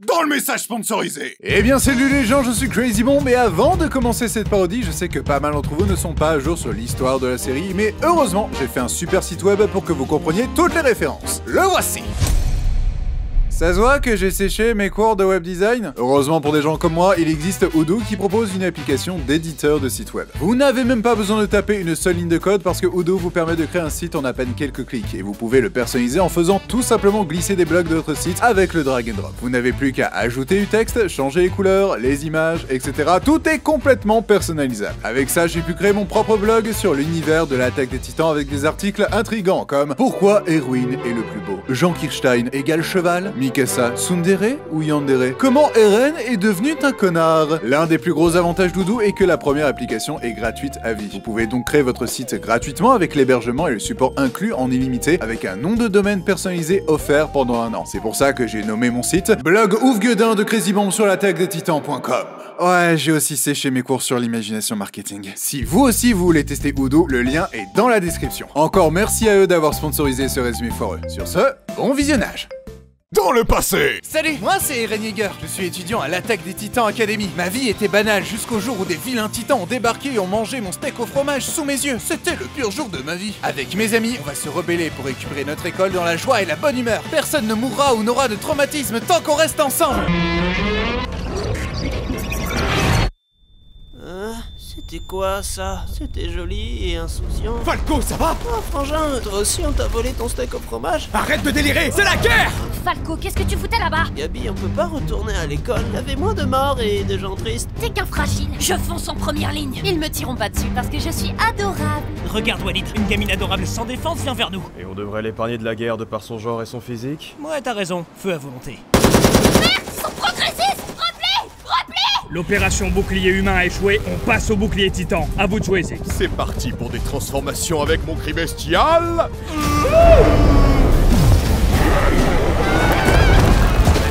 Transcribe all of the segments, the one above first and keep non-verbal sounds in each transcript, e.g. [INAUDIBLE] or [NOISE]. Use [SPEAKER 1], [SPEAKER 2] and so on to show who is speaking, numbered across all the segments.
[SPEAKER 1] dans le message sponsorisé
[SPEAKER 2] Eh bien salut les gens, je suis Crazy Bon, mais avant de commencer cette parodie, je sais que pas mal d'entre vous ne sont pas à jour sur l'histoire de la série, mais heureusement, j'ai fait un super site web pour que vous compreniez toutes les références. Le voici ça se voit que j'ai séché mes cours de web design Heureusement pour des gens comme moi, il existe Odoo qui propose une application d'éditeur de site web. Vous n'avez même pas besoin de taper une seule ligne de code parce que Odoo vous permet de créer un site en à peine quelques clics et vous pouvez le personnaliser en faisant tout simplement glisser des blocs de votre site avec le drag and drop. Vous n'avez plus qu'à ajouter du texte, changer les couleurs, les images, etc. Tout est complètement personnalisable. Avec ça, j'ai pu créer mon propre blog sur l'univers de l'attaque des titans avec des articles intrigants comme Pourquoi Erwin est le plus beau? Jean Kirstein égale cheval Mikasa Sundere ou Yandere? Comment Eren est devenu un connard? L'un des plus gros avantages d'Oudou est que la première application est gratuite à vie. Vous pouvez donc créer votre site gratuitement avec l'hébergement et le support inclus en illimité avec un nom de domaine personnalisé offert pendant un an. C'est pour ça que j'ai nommé mon site blog oufgueudin de Crazy Bomb sur l'attaque des titans.com. Ouais, j'ai aussi séché mes cours sur l'imagination marketing. Si vous aussi vous voulez tester Oudou, le lien est dans la description. Encore merci à eux d'avoir sponsorisé ce résumé foreux. Sur ce, bon visionnage
[SPEAKER 1] dans le passé
[SPEAKER 3] Salut, moi c'est Eren Yeager. Je suis étudiant à l'attaque des Titans Academy. Ma vie était banale jusqu'au jour où des vilains titans ont débarqué et ont mangé mon steak au fromage sous mes yeux. C'était le pur jour de ma vie. Avec mes amis, on va se rebeller pour récupérer notre école dans la joie et la bonne humeur. Personne ne mourra ou n'aura de traumatisme tant qu'on reste ensemble.
[SPEAKER 4] C'était quoi ça? C'était joli et insouciant.
[SPEAKER 1] Falco, ça va?
[SPEAKER 4] Oh frangin, toi aussi on t'a volé ton steak au fromage
[SPEAKER 1] Arrête de délirer, c'est la guerre
[SPEAKER 5] Falco, qu'est-ce que tu foutais là-bas?
[SPEAKER 4] Gabi, on peut pas retourner à l'école. Il y avait moins de morts et de gens tristes.
[SPEAKER 5] T'es qu'un fragile. Je fonce en première ligne. Ils me tireront pas dessus parce que je suis adorable.
[SPEAKER 6] Regarde Walid, une gamine adorable sans défense vient vers nous.
[SPEAKER 7] Et on devrait l'épargner de la guerre de par son genre et son physique?
[SPEAKER 6] Ouais, t'as raison, feu à volonté.
[SPEAKER 5] Merde, ils sont progressistes Rappelez Rappelez
[SPEAKER 6] L'opération bouclier humain a échoué, on passe au bouclier titan. À vous de choisir.
[SPEAKER 1] C'est parti pour des transformations avec mon cri bestial.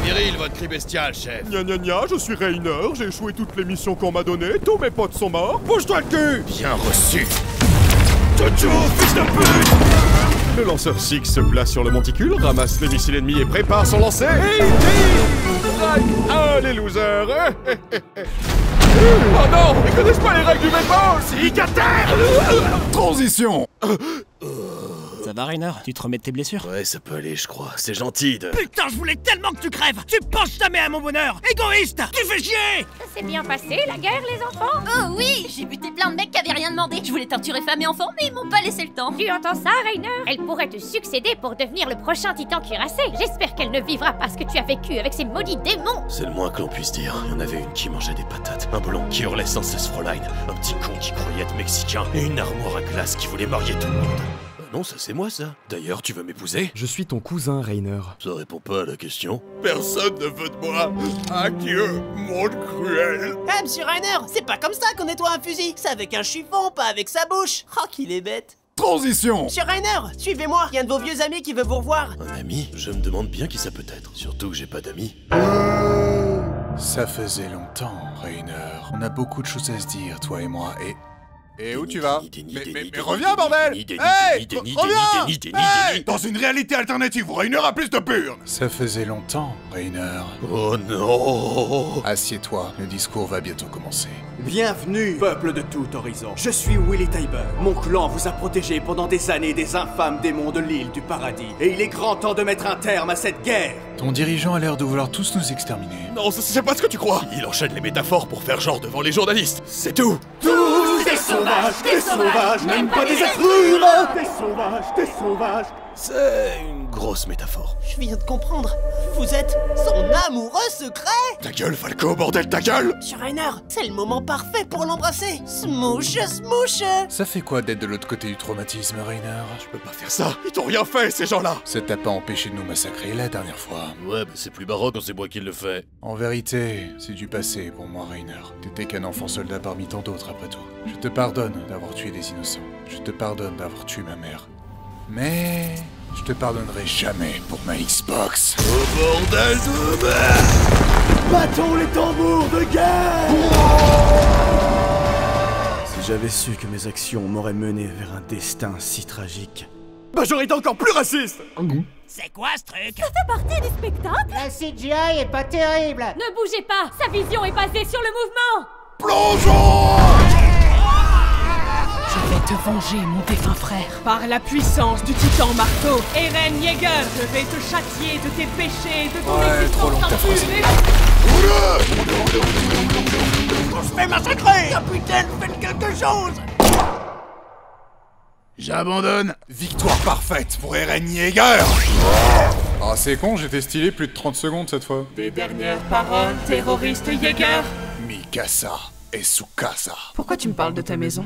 [SPEAKER 1] Viril, votre cri bestial, chef. Gna gna gna, je suis Rainer, j'ai échoué toutes les missions qu'on m'a données, tous mes potes sont morts, bouge-toi le cul. Bien reçu. Jojo, fils de pute. Le lanceur Six se place sur le monticule, ramasse les missiles ennemis et prépare son lancer. Et Ah, les losers [LAUGHS] Oh non Ils connaissent pas les règles du baseball. Cicataire [LAUGHS] Transition
[SPEAKER 6] Ça va Rainer Tu te remets de tes blessures
[SPEAKER 1] Ouais, ça peut aller, je crois. C'est gentil de...
[SPEAKER 6] Putain, je voulais tellement que tu crèves Tu penses jamais à mon bonheur Égoïste Tu fais chier
[SPEAKER 5] Ça s'est bien passé, la guerre, les enfants? Oh oui J'ai buté plein de mecs qui avaient rien demandé. Je voulais torturer femmes et enfants, mais ils m'ont pas laissé le temps. Tu entends ça, Rainer Elle pourrait te succéder pour devenir le prochain titan cuirassé. J'espère qu'elle ne vivra pas ce que tu as vécu avec ces maudits démons.
[SPEAKER 1] C'est le moins que l'on puisse dire. Il y en avait une qui mangeait des patates, un blond qui hurlait sans cesse Fräulein, un petit con qui croyait être mexicain, et une armoire à glace qui voulait marier tout le monde. Non, ça c'est moi ça. D'ailleurs, tu veux m'épouser?
[SPEAKER 7] Je suis ton cousin, Rainer.
[SPEAKER 1] Ça répond pas à la question. Personne ne veut de moi. Adieu, monde cruel.
[SPEAKER 4] Ah, monsieur Rainer, c'est pas comme ça qu'on nettoie un fusil. C'est avec un chiffon, pas avec sa bouche. Oh, qu'il est bête.
[SPEAKER 1] Transition
[SPEAKER 4] Monsieur Rainer, suivez-moi. Il y a un de vos vieux amis qui veut vous revoir.
[SPEAKER 1] Un ami? Je me demande bien qui ça peut être. Surtout que j'ai pas d'amis. Ça faisait longtemps, Rainer. On a beaucoup de choses à se dire, toi et moi, et... Et où tu vas mais, mais, mais reviens, bordel Hey Reviens Hey Dans une réalité alternative où Rainer a plus de burn Ça faisait longtemps, Rainer. Oh non Assieds-toi, le discours va bientôt commencer.
[SPEAKER 8] Bienvenue, peuple de tout horizon. Je suis Willy Tiber. Mon clan vous a protégé pendant des années des infâmes démons de l'île du paradis. Et il est grand temps de mettre un terme à cette guerre.
[SPEAKER 1] Ton dirigeant a l'air de vouloir tous nous exterminer. Non, c'est pas ce que tu crois Il enchaîne les métaphores pour faire genre devant les journalistes. C'est tout
[SPEAKER 8] des sauvages, des sauvages, même pas des êtres humains Des sauvages, des sauvages
[SPEAKER 1] C'est une grosse métaphore.
[SPEAKER 4] Je viens de comprendre. Vous êtes son amoureux secret
[SPEAKER 1] Ta gueule, Falco, bordel, ta gueule
[SPEAKER 4] Monsieur Rainer, c'est le moment parfait pour l'embrasser. Smouche, smouche
[SPEAKER 1] Ça fait quoi d'être de l'autre côté du traumatisme, Rainer? Je peux pas faire ça Ils t'ont rien fait, ces gens-là Ça t'a pas empêché de nous massacrer la dernière fois. Ouais, mais c'est plus baroque quand c'est moi qui le fais. En vérité, c'est du passé pour moi, Rainer. T'étais qu'un enfant soldat parmi tant d'autres, après tout. Je te pardonne d'avoir tué des innocents. Je te pardonne d'avoir tué ma mère. Mais... Je te pardonnerai jamais pour ma Xbox. Oh bordel de merde
[SPEAKER 8] Battons les tambours de guerre
[SPEAKER 7] Si j'avais su que mes actions m'auraient mené vers un destin si tragique.
[SPEAKER 8] Bah j'aurais été encore plus raciste
[SPEAKER 6] C'est quoi ce truc?
[SPEAKER 5] Ça fait partie du spectacle?
[SPEAKER 9] La CGI est pas terrible.
[SPEAKER 5] Ne bougez pas Sa vision est basée sur le mouvement.
[SPEAKER 2] Plongeons
[SPEAKER 10] te venger, mon défunt frère. Par la puissance du titan marteau, Eren Yeager, je vais te châtier de tes péchés, de ton
[SPEAKER 2] Ouais, trop long,
[SPEAKER 10] impure.
[SPEAKER 6] On se fait massacrer Capitaine, faites quelque chose
[SPEAKER 2] J'abandonne Victoire parfaite pour Eren Yeager
[SPEAKER 11] Ah, c'est con, j'étais stylé plus de 30 secondes cette fois.
[SPEAKER 10] Des dernières paroles, terroriste Yeager.
[SPEAKER 2] Mikasa et Sukasa.
[SPEAKER 10] Pourquoi tu me parles de ta maison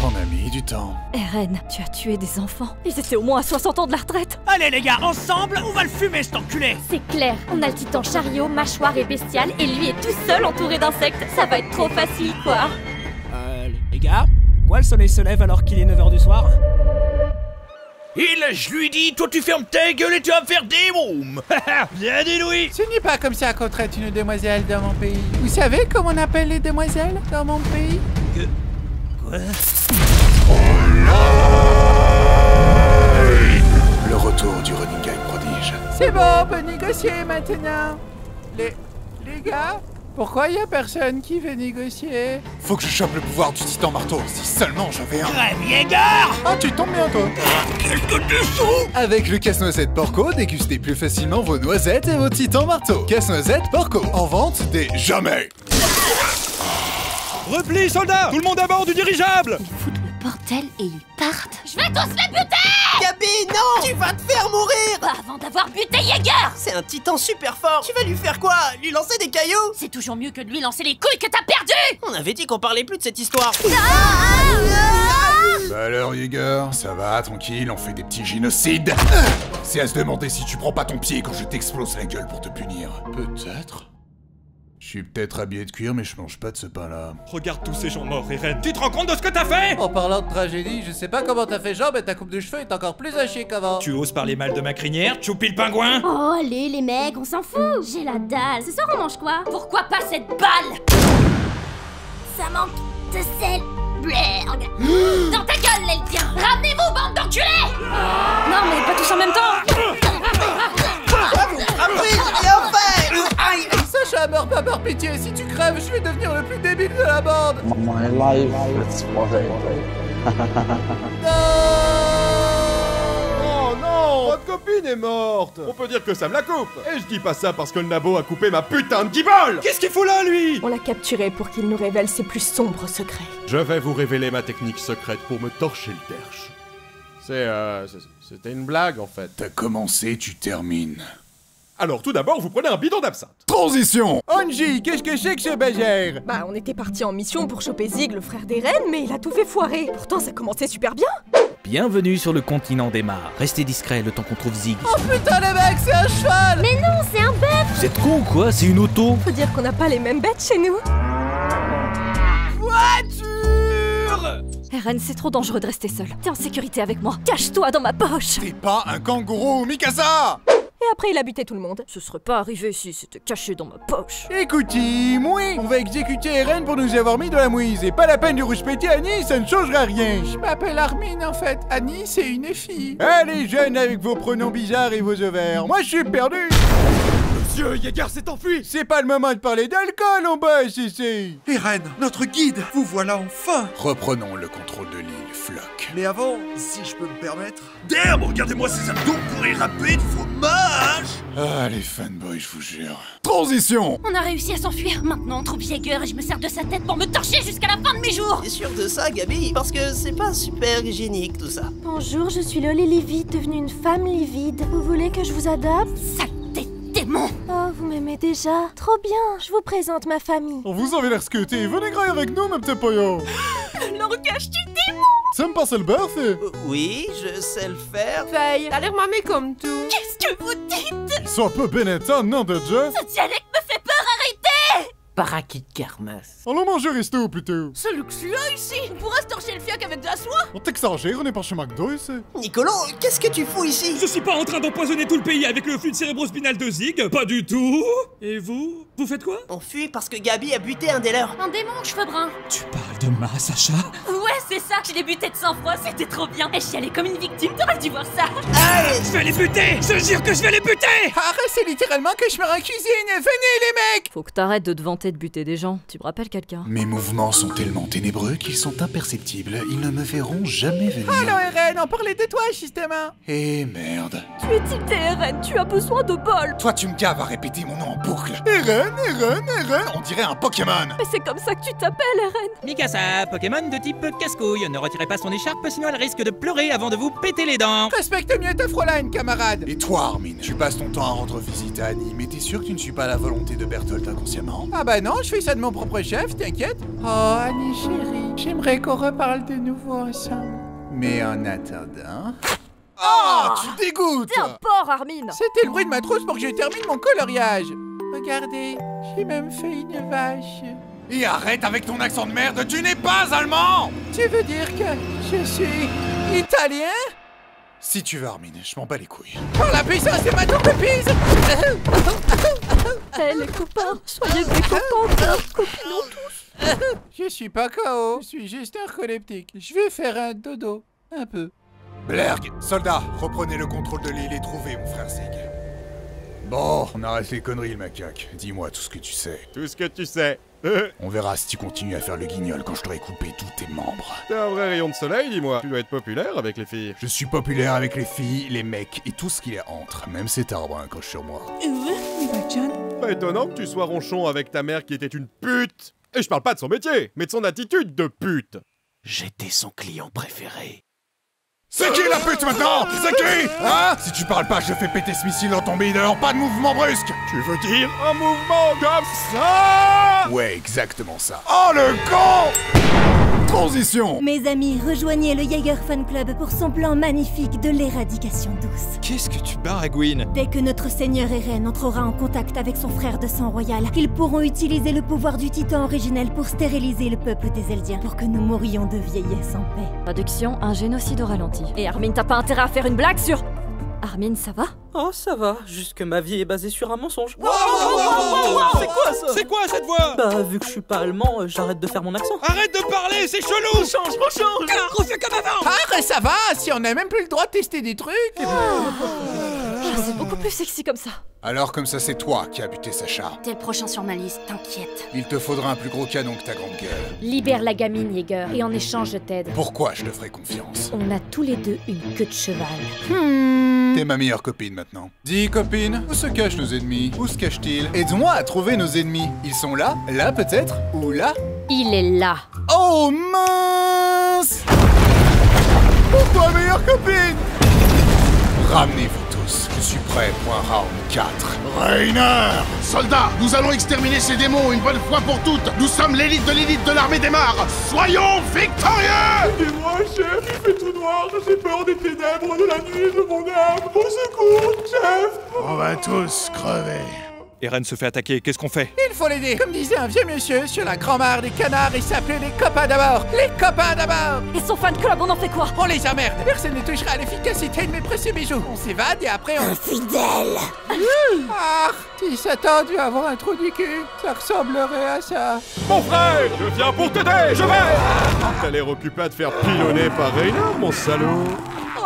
[SPEAKER 11] Ton ami du temps.
[SPEAKER 5] Eren, tu as tué des enfants. Ils étaient au moins à 60 ans de la retraite.
[SPEAKER 6] Allez les gars, ensemble, on va le fumer cet enculé
[SPEAKER 5] C'est clair, on a le titan chariot, mâchoire et bestial, et lui est tout seul entouré d'insectes. Ça va être trop facile, quoi.
[SPEAKER 6] Euh, les gars, quoi le soleil se lève alors qu'il est 9h du soir? Il, je lui dis, toi tu fermes ta gueule et tu vas me faire des mômes [LAUGHS] Bien dit Louis
[SPEAKER 3] Ce n'est pas comme ça qu'on traite une demoiselle dans mon pays. Vous savez comment on appelle les demoiselles dans mon pays?
[SPEAKER 6] Quoi?
[SPEAKER 2] Le retour du running gag prodige.
[SPEAKER 3] C'est bon, on peut négocier maintenant. Les... les gars, pourquoi y a personne qui veut négocier
[SPEAKER 2] Faut que je chope le pouvoir du titan marteau, si seulement j'avais un.
[SPEAKER 6] Yeager
[SPEAKER 11] Ah, tu tombes bien toi
[SPEAKER 6] Qu'est-ce que tu sous
[SPEAKER 11] Avec le casse-noisette Porco, dégustez plus facilement vos noisettes et vos titans marteaux. Casse-noisette Porco, en vente dès
[SPEAKER 2] Jamais
[SPEAKER 6] Repli, soldats Tout le monde à bord du dirigeable
[SPEAKER 5] Ils foutent le bordel et ils partent. Je vais tous les buter!
[SPEAKER 4] Gabi, non! Tu vas te faire mourir!
[SPEAKER 5] Pas avant d'avoir buté Yeager
[SPEAKER 4] C'est un titan super fort! Tu vas lui faire quoi? Lui lancer des cailloux!
[SPEAKER 5] C'est toujours mieux que de lui lancer les couilles que t'as perdu
[SPEAKER 4] On avait dit qu'on parlait plus de cette histoire!
[SPEAKER 2] Bah alors Yeager, ça va, tranquille, on fait des petits génocides. C'est à se demander si tu prends pas ton pied quand je t'explose la gueule pour te punir. Peut-être Je suis peut-être habillé de cuir, mais je mange pas de ce pain-là.
[SPEAKER 6] Regarde tous ces gens morts, Eren Tu te rends compte de ce que t'as fait?
[SPEAKER 3] En parlant de tragédie, je sais pas comment t'as fait genre, mais ta coupe de cheveux est encore plus à chier qu'avant.
[SPEAKER 6] Tu oses parler mal de ma crinière, Choupi le pingouin?
[SPEAKER 5] Oh, allez, les mecs, on s'en fout. J'ai la dalle. Ce soir, on mange quoi? Pourquoi pas cette balle? Ça manque de sel. Blerg [GASPS] Dans ta gueule, l'Eldien Ramenez-vous, bande d'enculés! Non, mais pas tous en même temps.
[SPEAKER 4] Appris,
[SPEAKER 3] pas par pitié, si tu crèves, je vais devenir le plus débile de la bande
[SPEAKER 7] My life, it's what [LAUGHS]
[SPEAKER 12] Oh non Votre copine est morte On peut dire que ça me la coupe Et je dis pas ça parce que le nabo a coupé ma putain de guibole
[SPEAKER 6] Qu'est-ce qu'il fout là, lui?
[SPEAKER 10] On l'a capturé pour qu'il nous révèle ses plus sombres secrets.
[SPEAKER 12] Je vais vous révéler ma technique secrète pour me torcher le derche. C'est euh... c'est- C'était une blague en fait.
[SPEAKER 2] T'as commencé, tu termines.
[SPEAKER 12] Alors tout d'abord, vous prenez un bidon d'absinthe.
[SPEAKER 2] Transition
[SPEAKER 3] Angie, qu'est-ce que c'est que ce bazar
[SPEAKER 10] Bah, on était parti en mission pour choper Zig, le frère d'Eren, mais il a tout fait foirer. Pourtant, ça commençait super bien.
[SPEAKER 13] Bienvenue sur le continent des mares. Restez discret le temps qu'on trouve Zig.
[SPEAKER 3] Oh putain les mecs, c'est un cheval
[SPEAKER 5] Mais non, c'est un bœuf
[SPEAKER 13] Vous êtes con ou quoi? C'est une auto
[SPEAKER 10] Faut dire qu'on n'a pas les mêmes bêtes chez nous.
[SPEAKER 5] Eren, c'est trop dangereux de rester seul. T'es en sécurité avec moi. Cache-toi dans ma poche
[SPEAKER 2] T'es pas un kangourou, Mikasa
[SPEAKER 10] après, il a buté tout le monde.
[SPEAKER 5] Ce serait pas arrivé si c'était caché dans ma poche.
[SPEAKER 3] Écoutez, moi, on va exécuter Eren pour nous avoir mis dans la mouise. Et pas la peine de rouspéter Annie, ça ne changera rien. Je m'appelle Armin en fait. Annie, c'est une fille. Allez, jeunes, avec vos pronoms bizarres et vos ovaires. Moi, je suis perdu.
[SPEAKER 12] Monsieur Yeager s'est enfui
[SPEAKER 3] C'est pas le moment de parler d'alcool, on bosse ici.
[SPEAKER 14] Eren, notre guide, vous voilà enfin
[SPEAKER 2] Reprenons le contrôle de l'île, Flock.
[SPEAKER 14] Mais avant, si je peux me permettre...
[SPEAKER 6] Damn, regardez-moi ces abdos pour y râper du fromage
[SPEAKER 2] Ah, les fanboys, je vous jure. Transition
[SPEAKER 5] On a réussi à s'enfuir. Maintenant, on trouve Jaeger et je me sers de sa tête pour me torcher jusqu'à la fin de mes jours.
[SPEAKER 4] T'es sûr de ça, Gabi? Parce que c'est pas super hygiénique tout ça.
[SPEAKER 15] Bonjour, je suis Loli livide, devenue une femme livide. Vous voulez que je vous adopte vous m'aimez déjà. Trop bien, je vous présente ma famille.
[SPEAKER 11] On vous avez l'air scuté, venez grailler avec nous, mes petits poyons
[SPEAKER 5] Le langage du démon.
[SPEAKER 11] Ça me passe le beurre, c'est
[SPEAKER 4] Euh, oui, je sais le faire.
[SPEAKER 10] Faye, t'as l'air mamé comme tout.
[SPEAKER 5] Qu'est-ce que vous dites?
[SPEAKER 11] Ils sont un peu bénétants, non, déjà
[SPEAKER 5] Ce dialecte me arrêtez
[SPEAKER 4] Parakit Karmas.
[SPEAKER 16] Allons manger resto plutôt?
[SPEAKER 6] C'est luxueux ici On pourrait se torcher le fiac avec de la soie
[SPEAKER 16] On t'exagère, on est pas chez McDo ici.
[SPEAKER 4] Nicolo, qu'est-ce que tu fous ici?
[SPEAKER 17] Je suis pas en train d'empoisonner tout le pays avec le flux de cérébrospinal de Zig, pas du tout Et vous? Vous faites quoi?
[SPEAKER 4] On fuit parce que Gabi a buté un des leurs.
[SPEAKER 5] Un démon, cheveux bruns.
[SPEAKER 17] Tu parles de ma, Sacha?
[SPEAKER 5] Ouais, c'est ça. Je l'ai buté de sang-froid, c'était trop bien. Et je suis allée comme une victime, t'aurais dû voir ça.
[SPEAKER 17] Je vais les buter Je jure que je vais les buter
[SPEAKER 3] Arrête, c'est littéralement que je me en cuisine. Venez les mecs
[SPEAKER 18] Faut que t'arrêtes de te vanter de buter des gens. Tu me rappelles quelqu'un?
[SPEAKER 2] Mes mouvements sont tellement ténébreux qu'ils sont imperceptibles. Ils ne me verront jamais venir.
[SPEAKER 3] Alors Eren, on parlait de toi justement.
[SPEAKER 2] Eh merde.
[SPEAKER 18] Tu es tilté, Eren, tu as besoin de bol
[SPEAKER 2] Toi, tu me caves à répéter mon nom en boucle.
[SPEAKER 16] Eren, Eren, Eren.
[SPEAKER 2] On dirait un Pokémon.
[SPEAKER 18] Mais c'est comme ça que tu t'appelles, Eren
[SPEAKER 19] Mikasa, Pokémon de type casse-couille. Ne retirez pas son écharpe, sinon elle risque de pleurer avant de vous péter les dents.
[SPEAKER 3] Respecte mieux ta Fräulein, camarade.
[SPEAKER 2] Et toi, Armin, tu passes ton temps à rendre visite à Annie, mais t'es sûr que tu ne suis pas la volonté de Berthold inconsciemment?
[SPEAKER 3] Ah bah non, je fais ça de mon propre chef, t'inquiète. Oh, Annie chérie, j'aimerais qu'on reparle de nouveau ensemble. Mais en attendant...
[SPEAKER 16] Ah, tu dégoûtes
[SPEAKER 18] T'es un porc, Armin
[SPEAKER 3] C'était le bruit de ma trousse pour que je termine mon coloriage. Regardez, j'ai même fait une vache.
[SPEAKER 2] Et arrête avec ton accent de merde, tu n'es pas allemand
[SPEAKER 3] Tu veux dire que je suis italien?
[SPEAKER 2] Si tu veux, Armin, je m'en bats les couilles.
[SPEAKER 3] Par la puissance de ma tour de Pise [LAUGHS]
[SPEAKER 18] Hé, les copains, soyez des copains, copinons tous
[SPEAKER 3] Je suis pas KO, je suis juste narcoleptique. Je vais faire un dodo. Un peu.
[SPEAKER 2] Blerg, soldats, reprenez le contrôle de l'île et trouvez mon frère Zig. Bon, on arrête les conneries, le macaque. Dis-moi tout ce que tu sais.
[SPEAKER 12] Tout ce que tu sais. [LAUGHS]
[SPEAKER 2] On verra si tu continues à faire le guignol quand je t'aurai coupé tous tes membres.
[SPEAKER 12] T'es un vrai rayon de soleil, dis-moi. Tu dois être populaire avec les filles.
[SPEAKER 2] Je suis populaire avec les filles, les mecs et tout ce qui est entre. Même cet arbre accroche sur moi.
[SPEAKER 12] Pas étonnant que tu sois ronchon avec ta mère qui était une pute. Et je parle pas de son métier, mais de son attitude de pute.
[SPEAKER 4] J'étais son client préféré.
[SPEAKER 2] C'est qui la pute maintenant? C'est qui? Hein? Si tu parles pas, je fais péter ce missile dans ton bideur, pas de mouvement brusque
[SPEAKER 12] Tu veux dire un mouvement comme ça?
[SPEAKER 2] Ouais, exactement ça. Oh le con Transition
[SPEAKER 20] Mes amis, rejoignez le Jaeger Fan Club pour son plan magnifique de l'éradication douce.
[SPEAKER 21] Qu'est-ce que tu baragouines
[SPEAKER 20] Dès que notre seigneur Eren entrera en contact avec son frère de sang royal, ils pourront utiliser le pouvoir du titan originel pour stériliser le peuple des Eldiens, pour que nous mourions de vieillesse en paix.
[SPEAKER 18] Traduction, un génocide au ralenti. Et Armin, t'as pas intérêt à faire une blague sur... Armin, ça va?
[SPEAKER 7] Oh, ça va, juste que ma vie est basée sur un mensonge.
[SPEAKER 17] C'est quoi ça C'est quoi cette voix
[SPEAKER 7] Bah, vu que je suis pas allemand, euh, j'arrête de faire mon accent.
[SPEAKER 17] Arrête de parler, c'est chelou
[SPEAKER 7] Change, rechange
[SPEAKER 17] Ah, refais comme avant
[SPEAKER 3] Ah, ça va, si on a même plus le droit de tester des trucs.
[SPEAKER 18] Ah, C'est beaucoup plus sexy comme ça.
[SPEAKER 2] Alors comme ça, c'est toi qui as buté Sacha.
[SPEAKER 5] T'es le prochain sur ma liste, t'inquiète.
[SPEAKER 2] Il te faudra un plus gros canon que ta grande gueule.
[SPEAKER 5] Libère la gamine, Jaeger, et en échange, je t'aide.
[SPEAKER 2] Pourquoi je te ferai confiance
[SPEAKER 5] On a tous les deux une queue de cheval.
[SPEAKER 2] T'es ma meilleure copine maintenant.
[SPEAKER 16] Dis copine, où se cachent nos ennemis? Où se cachent-ils? Aide-moi à trouver nos ennemis. Ils sont là Là peut-être Ou là
[SPEAKER 5] Il est là.
[SPEAKER 16] Oh mince Pourquoi meilleure copine?
[SPEAKER 2] Ramenez-vous je suis prêt pour un round 4.
[SPEAKER 8] Rainer Soldats, nous allons exterminer ces démons une bonne fois pour toutes Nous sommes l'élite de l'élite de l'armée des mares Soyons victorieux
[SPEAKER 12] Aidez-moi, chef, il fait tout noir, j'ai peur des ténèbres de la nuit de mon âme. Au secours, chef
[SPEAKER 8] On va tous crever.
[SPEAKER 17] Eren se fait attaquer, qu'est-ce qu'on fait
[SPEAKER 3] Il faut l'aider. Comme disait un vieux monsieur sur la grand-mare des canards, il s'appelait les copains d'abord. Les copains d'abord.
[SPEAKER 18] Et son fan club, on en fait quoi
[SPEAKER 3] On les emmerde. Personne ne touchera à l'efficacité de mes précieux bijoux. On s'évade et après on...
[SPEAKER 20] Infidèle
[SPEAKER 3] Ah, si Satan dû avoir un trou du cul, ça ressemblerait à ça.
[SPEAKER 12] Mon frère, je viens pour t'aider, je vais T'as l'air occupé à te faire pilonner par Rainer, mon salaud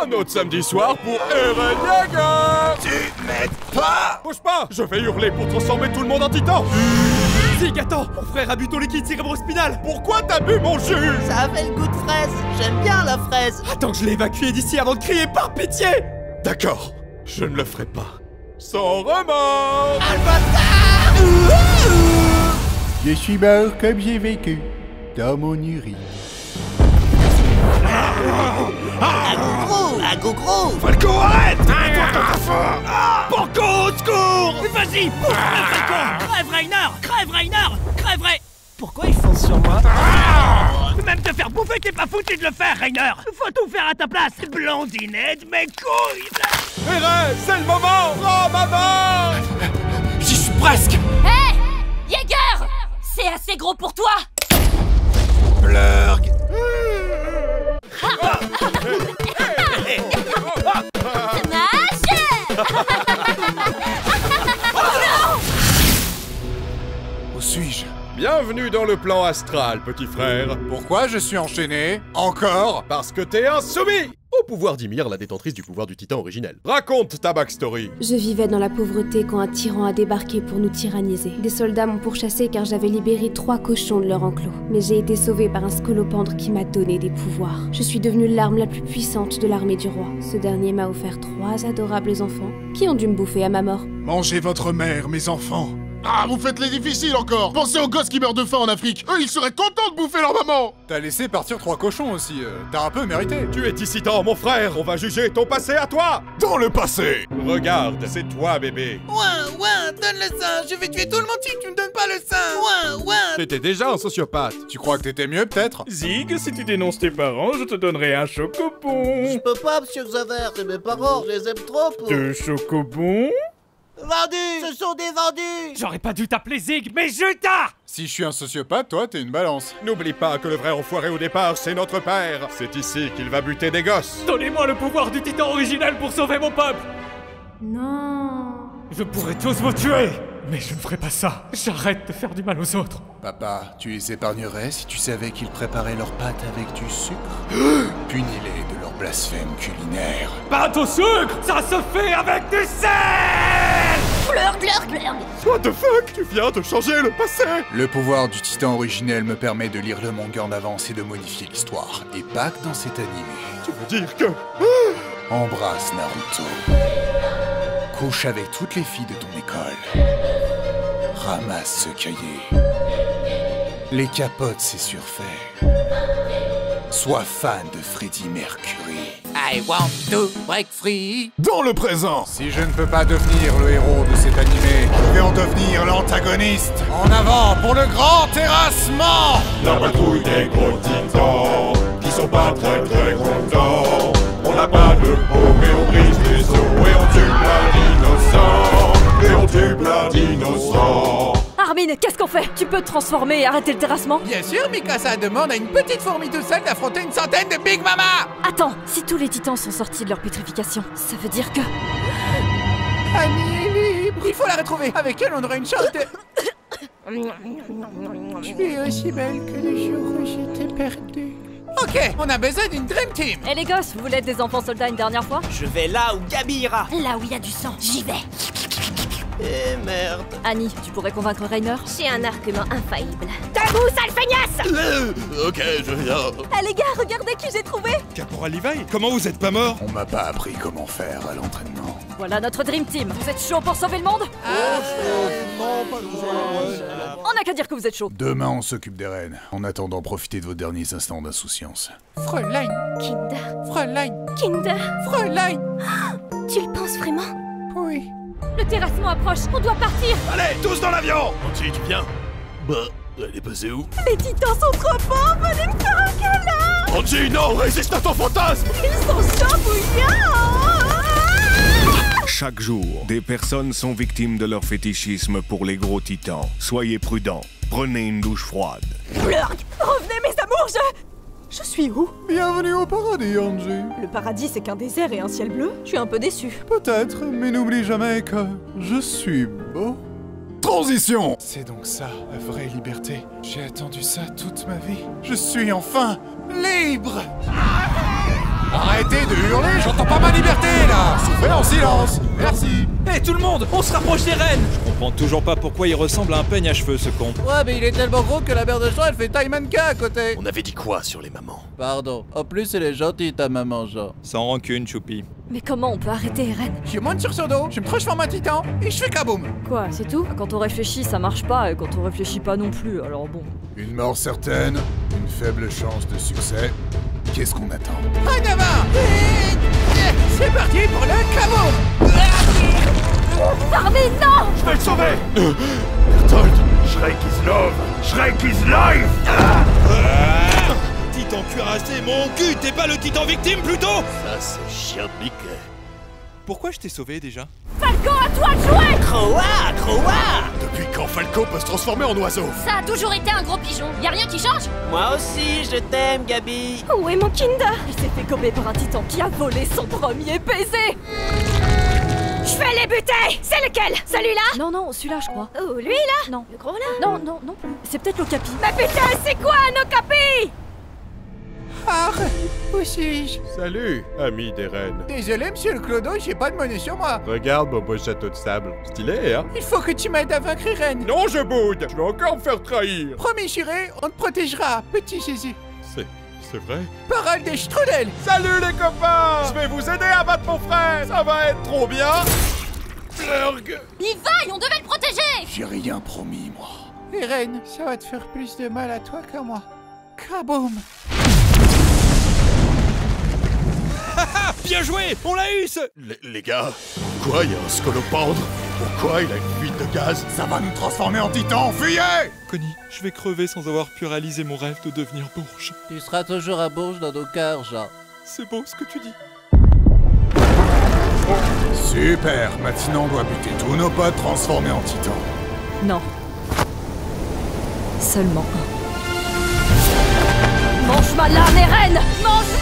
[SPEAKER 12] Un autre samedi soir pour Eren Jaeger.
[SPEAKER 2] Tu m'aides pas.
[SPEAKER 12] Bouge pas. Je vais hurler pour transformer tout le monde en titan.
[SPEAKER 7] Zig, attends Mon frère a bu ton liquide cérébrospinal
[SPEAKER 12] Pourquoi t'as bu mon jus?
[SPEAKER 4] Ça avait le goût de fraise. J'aime bien la fraise.
[SPEAKER 7] Attends que je l'ai évacué d'ici avant de crier par pitié.
[SPEAKER 12] D'accord, je ne le ferai pas. Sans remords.
[SPEAKER 16] Je suis mort comme j'ai vécu, dans mon urine.
[SPEAKER 4] À gros.
[SPEAKER 17] Falco, arrête Porco, au secours
[SPEAKER 6] Vas-y, Falcon Crève Rainer Crève Rainer Crève Ray Pourquoi ils foncent sur moi Même te faire bouffer, t'es pas foutu de le faire, Rainer Faut tout faire à ta place Blondinette, mes couilles
[SPEAKER 12] Eren, c'est le moment Prends ma main
[SPEAKER 2] J'y suis presque
[SPEAKER 5] Hé Jaeger assez gros pour toi
[SPEAKER 2] Blurg
[SPEAKER 12] Bienvenue dans le plan astral, petit frère.
[SPEAKER 2] Pourquoi je suis enchaîné Encore?
[SPEAKER 12] Parce que t'es insoumis au pouvoir d'Ymir, la détentrice du pouvoir du titan originel. Raconte ta backstory
[SPEAKER 13] Je vivais dans la pauvreté quand un tyran a débarqué pour nous tyranniser. Des soldats m'ont pourchassé car j'avais libéré trois cochons de leur enclos. Mais j'ai été sauvée par un scolopendre qui m'a donné des pouvoirs. Je suis devenue l'arme la plus puissante de l'armée du roi. Ce dernier m'a offert trois adorables enfants qui ont dû me bouffer à ma mort.
[SPEAKER 22] Mangez votre mère, mes enfants ah, vous faites les difficiles encore. Pensez aux gosses qui meurent de faim en Afrique. Eux, ils seraient contents de bouffer leur maman.
[SPEAKER 2] T'as laissé partir trois cochons aussi, euh, t'as un peu mérité.
[SPEAKER 12] Tu es dissident, mon frère. On va juger ton passé à toi.
[SPEAKER 22] Dans le passé.
[SPEAKER 12] Regarde, c'est toi, bébé.
[SPEAKER 3] Ouin, ouin, donne le sein. Je vais tuer tout le monde si tu me donnes pas le sein. Ouin, ouin
[SPEAKER 12] T'étais déjà un sociopathe.
[SPEAKER 2] Tu crois que t'étais mieux, peut-être?
[SPEAKER 23] Zig, si tu dénonces tes parents, je te donnerai un chocobon.
[SPEAKER 4] Je peux pas, monsieur Xaver, c'est mes parents, je les aime trop pour...
[SPEAKER 23] Deux chocobons?
[SPEAKER 4] Vendus Ce sont des vendus
[SPEAKER 10] J'aurais pas dû t'appeler Zig, mais Judas
[SPEAKER 2] Si je suis un sociopathe, toi, t'es une balance.
[SPEAKER 12] N'oublie pas que le vrai enfoiré au départ, c'est notre père. C'est ici qu'il va buter des gosses.
[SPEAKER 10] Donnez-moi le pouvoir du titan originel pour sauver mon peuple
[SPEAKER 13] Non.
[SPEAKER 10] Je pourrais tous vous tuer mais je ne ferai pas ça. J'arrête de faire du mal aux autres.
[SPEAKER 2] Papa, tu les épargnerais si tu savais qu'ils préparaient leurs pâtes avec du sucre? [GASPS] Punis-les de blasphème culinaire.
[SPEAKER 10] Pâte au sucre Ça se fait avec du sel
[SPEAKER 5] Blurg, blurg, blurg
[SPEAKER 12] What the fuck? Tu viens de changer le passé
[SPEAKER 2] Le pouvoir du titan originel me permet de lire le manga en avance et de modifier l'histoire. Et pas que dans cet animé.
[SPEAKER 12] Tu veux dire que...
[SPEAKER 2] Embrasse Naruto. Couche avec toutes les filles de ton école. Ramasse ce cahier. Les capotes, c'est surfait. Sois fan de Freddie Mercury.
[SPEAKER 3] I want to break free.
[SPEAKER 22] Dans le présent
[SPEAKER 2] Si je ne peux pas devenir le héros de cet animé, je vais en devenir l'antagoniste. En avant pour le grand terrassement
[SPEAKER 24] La patrouille des gros titans, qui sont pas très très contents. On n'a pas de peau, mais on brise les os et on tue plein d'innocents. Et on tue plein d'innocents.
[SPEAKER 18] Armin, qu'est-ce qu'on fait? Tu peux te transformer et arrêter le terrassement?
[SPEAKER 3] Bien sûr, Mikasa demande à une petite fourmi tout seule d'affronter une centaine de Big Mama.
[SPEAKER 18] Attends, si tous les titans sont sortis de leur pétrification, ça veut dire que...
[SPEAKER 3] Annie est libre Il faut la retrouver. Avec elle, on aura une chance de... Tu es aussi belle que le jour où j'étais perdue. Ok, on a besoin d'une Dream Team.
[SPEAKER 18] Eh les gosses, vous voulez être des enfants soldats une dernière fois?
[SPEAKER 4] Je vais là où Gabi ira.
[SPEAKER 5] Là où il y a du sang, j'y vais
[SPEAKER 4] Eh merde
[SPEAKER 18] Annie, tu pourrais convaincre Rainer
[SPEAKER 5] J'ai un argument infaillible. Debout, sale feignasse
[SPEAKER 24] Euh, ok, je viens.
[SPEAKER 18] Eh les gars, regardez qui j'ai trouvé
[SPEAKER 12] Caporal Levi, comment vous êtes pas mort
[SPEAKER 2] On m'a pas appris comment faire à l'entraînement.
[SPEAKER 18] Voilà notre Dream Team. Vous êtes chaud pour sauver le monde
[SPEAKER 22] Non, pas
[SPEAKER 18] On n'a qu'à dire que vous êtes chaud.
[SPEAKER 2] Demain, on s'occupe des reines. En attendant, profitez de vos derniers instants d'insouciance.
[SPEAKER 3] Fräulein
[SPEAKER 5] Kinder.
[SPEAKER 3] Fräulein
[SPEAKER 5] Kinder.
[SPEAKER 3] Fräulein [GASPS]
[SPEAKER 5] Tu le penses vraiment?
[SPEAKER 3] Oui.
[SPEAKER 18] Le terrassement approche, on doit partir.
[SPEAKER 12] Allez, tous dans l'avion.
[SPEAKER 24] Anti, tu viens Bah, elle est passée où?
[SPEAKER 18] Les titans sont trop forts, venez me faire un câlin.
[SPEAKER 24] Anti, non, résiste à ton fantasme.
[SPEAKER 18] Ils sont chambouillants
[SPEAKER 25] Chaque jour, des personnes sont victimes de leur fétichisme pour les gros titans. Soyez prudents. Prenez une douche froide.
[SPEAKER 18] Blurg Revenez mes amours, je... Je suis où
[SPEAKER 2] Bienvenue au paradis, Angie.
[SPEAKER 18] Le paradis, c'est qu'un désert et un ciel bleu Je suis un peu déçu.
[SPEAKER 2] Peut-être, mais n'oublie jamais que je suis beau. Transition C'est donc ça, la vraie liberté. J'ai attendu ça toute ma vie. Je suis enfin libre Arrêtez de hurler, j'entends pas ma liberté là Souffrez en silence Merci
[SPEAKER 19] Hé tout le monde, on se rapproche des reines Je comprends toujours pas pourquoi il ressemble à un peigne à cheveux ce con.
[SPEAKER 3] Ouais, mais il est tellement gros que la mère de Jean, elle fait taille mannequin à côté
[SPEAKER 24] On avait dit quoi sur les mamans?
[SPEAKER 3] Pardon. En plus, elle est gentille, ta maman, Jean.
[SPEAKER 19] Sans rancune, Choupi.
[SPEAKER 18] Mais comment on peut arrêter Eren
[SPEAKER 3] Je monte sur son dos, je me transforme en titan, et je fais kaboum
[SPEAKER 18] Quoi, c'est tout? Quand on réfléchit, ça marche pas, et quand on réfléchit pas non plus, alors bon.
[SPEAKER 2] Une mort certaine, une faible chance de succès. Qu'est-ce qu'on attend
[SPEAKER 3] En avant C'est parti pour le kaboum
[SPEAKER 18] Armin, non
[SPEAKER 24] Je vais le sauver Berthold Shrek is love Shrek is life ah
[SPEAKER 12] Ah Titan cuirassé, mon cul, t'es pas le titan victime plutôt
[SPEAKER 24] Ça, c'est chien de Mickey.
[SPEAKER 19] Pourquoi je t'ai sauvé déjà?
[SPEAKER 5] Falcon, à toi de jouer!
[SPEAKER 4] Croa Croa
[SPEAKER 24] Depuis quand Falcon
[SPEAKER 12] gecko peut se transformer en oiseau?
[SPEAKER 26] Ça a toujours été un gros pigeon. Y a rien qui change?
[SPEAKER 4] Moi aussi, je t'aime, Gabi.
[SPEAKER 18] Où est mon Kinder? Il s'est fait gober par un titan qui a volé son premier baiser.
[SPEAKER 26] Je vais les buter! C'est lequel? Celui-là?
[SPEAKER 18] Non, non, celui-là, je crois.
[SPEAKER 26] Oh, lui là?
[SPEAKER 18] Non.
[SPEAKER 26] Le gros là?
[SPEAKER 18] Non, non, non plus. C'est peut-être l'Ocapi.
[SPEAKER 26] Mais putain, c'est quoi un okapi
[SPEAKER 3] Ah, où suis-je?
[SPEAKER 12] Salut, ami des reines.
[SPEAKER 3] Désolé, monsieur le Clodo, j'ai pas de monnaie sur moi.
[SPEAKER 12] Regarde mon beau château de sable. Stylé, hein?
[SPEAKER 3] Il faut que tu m'aides à vaincre Irène.
[SPEAKER 12] Non, je boude Je vais encore me faire trahir
[SPEAKER 3] Promis juré, on te protégera, petit Jésus.
[SPEAKER 12] C'est... c'est vrai?
[SPEAKER 3] Parole des strudels
[SPEAKER 12] Salut les copains Je vais vous aider à battre mon frère Ça va être trop bien Flurg
[SPEAKER 26] Il vaille, on devait le protéger
[SPEAKER 2] J'ai rien promis, moi.
[SPEAKER 3] Irène, ça va te faire plus de mal à toi qu'à moi. Kaboom
[SPEAKER 1] Bien joué On l'a eu, ce...
[SPEAKER 12] les, les gars, quoi, il y a un scolopendre? Pourquoi il a une fuite de gaz? Ça va nous transformer en titan, fuyez
[SPEAKER 19] Connie, je vais crever sans avoir pu réaliser mon rêve de devenir Bourge.
[SPEAKER 3] Tu seras toujours à Bourges dans nos cœurs, Jean.
[SPEAKER 19] C'est beau ce que tu dis.
[SPEAKER 2] Super Maintenant, on doit buter tous nos potes transformés en titans.
[SPEAKER 18] Non. Seulement un. Mange ma lame, Eren Mange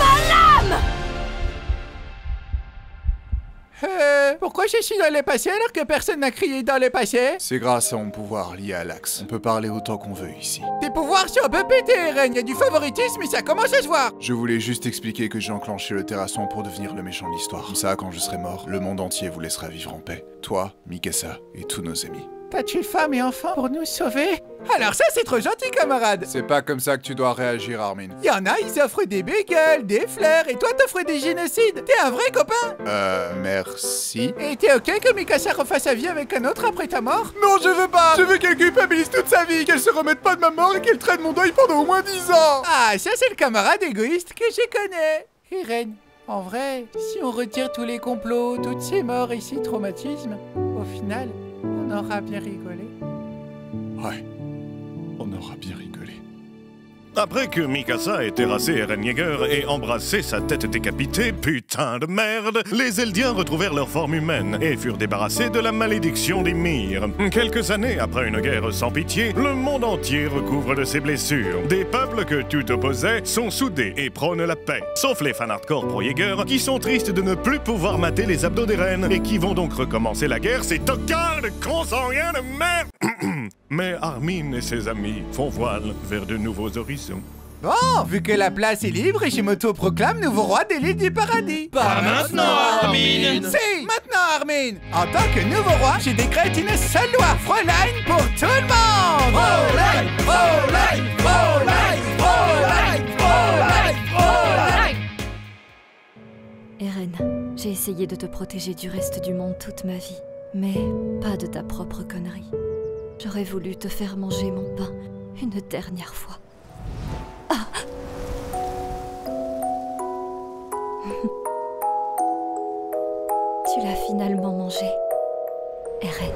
[SPEAKER 3] Euh, pourquoi je suis dans le passé alors que personne n'a crié dans le passé
[SPEAKER 2] C'est grâce à mon pouvoir lié à l'axe. On peut parler autant qu'on veut ici.
[SPEAKER 3] Tes pouvoirs sont un peu pétés, Eren. Y a du favoritisme et ça commence à se voir.
[SPEAKER 2] Je voulais juste expliquer que j'ai enclenché le terrasson pour devenir le méchant de l'histoire. Comme ça, quand je serai mort, le monde entier vous laissera vivre en paix. Toi, Mikasa et tous nos amis.
[SPEAKER 3] T'as tué femme et enfant pour nous sauver Alors ça, c'est trop gentil, camarade.
[SPEAKER 2] C'est pas comme ça que tu dois réagir, Armin.
[SPEAKER 3] Y en a, ils offrent des bagels, des fleurs, et toi, t'offres des génocides. T'es un vrai copain.
[SPEAKER 2] Euh, merci.
[SPEAKER 3] Et t'es ok que Mikasa refasse sa vie avec un autre après ta mort Non, je veux pas. Je veux qu'elle culpabilise toute sa vie, qu'elle se remette pas de ma mort et qu'elle traîne mon deuil pendant au moins 10 ans. Ah, ça, c'est le camarade égoïste que je connais. Irène, en vrai, si on retire tous les complots, toutes ces morts et ces traumatismes, au final, on aura bien rigolé.
[SPEAKER 2] Ouais, on aura bien rigolé.
[SPEAKER 25] Après que Mikasa ait terrassé Eren Yeager et embrassé sa tête décapitée, putain de merde, les Eldiens retrouvèrent leur forme humaine et furent débarrassés de la malédiction des Myres. Quelques années après une guerre sans pitié, le monde entier recouvre de ses blessures. Des peuples que tout opposait sont soudés et prônent la paix. Sauf les fans hardcore pro Yeager qui sont tristes de ne plus pouvoir mater les abdos d'Eren et qui vont donc recommencer la guerre, ces tocards de consanguins de merde [CLEARS THROAT] Mais Armin et ses amis font voile vers de nouveaux horizons.
[SPEAKER 3] Bon, vu que la place est libre, je m'auto-proclame nouveau roi des l'île du paradis.
[SPEAKER 1] Pas maintenant, Armin
[SPEAKER 3] Si, maintenant, Armin En tant que nouveau roi, je décrète une seule loi, Fräulein pour tout le monde Fräulein, Fräulein, Fräulein, Fräulein, Fräulein, Fräulein
[SPEAKER 18] Eren, j'ai essayé de te protéger du reste du monde toute ma vie, mais pas de ta propre connerie. J'aurais voulu te faire manger mon pain une dernière fois. Ah [LAUGHS] tu l'as finalement mangé, Eren.